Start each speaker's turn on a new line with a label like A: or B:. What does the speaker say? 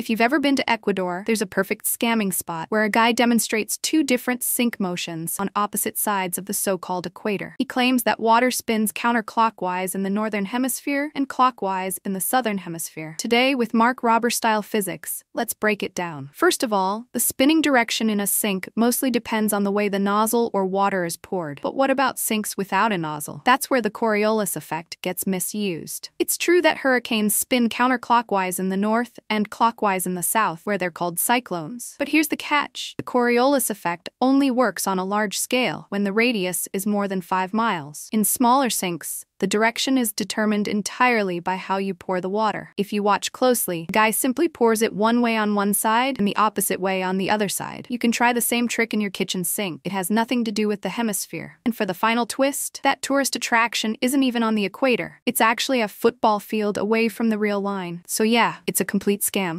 A: If you've ever been to Ecuador, there's a perfect scamming spot where a guy demonstrates two different sink motions on opposite sides of the so-called equator. He claims that water spins counterclockwise in the northern hemisphere and clockwise in the southern hemisphere. Today, with Mark Rober style physics, let's break it down. First of all, the spinning direction in a sink mostly depends on the way the nozzle or water is poured. But what about sinks without a nozzle? That's where the Coriolis effect gets misused. It's true that hurricanes spin counterclockwise in the north and in the south, where they're called cyclones. But here's the catch the Coriolis effect only works on a large scale when the radius is more than 5 miles. In smaller sinks, the direction is determined entirely by how you pour the water. If you watch closely, guy simply pours it one way on one side and the opposite way on the other side. You can try the same trick in your kitchen sink. It has nothing to do with the hemisphere. And for the final twist, that tourist attraction isn't even on the equator. It's actually a football field away from the real line. So yeah, it's a complete scam.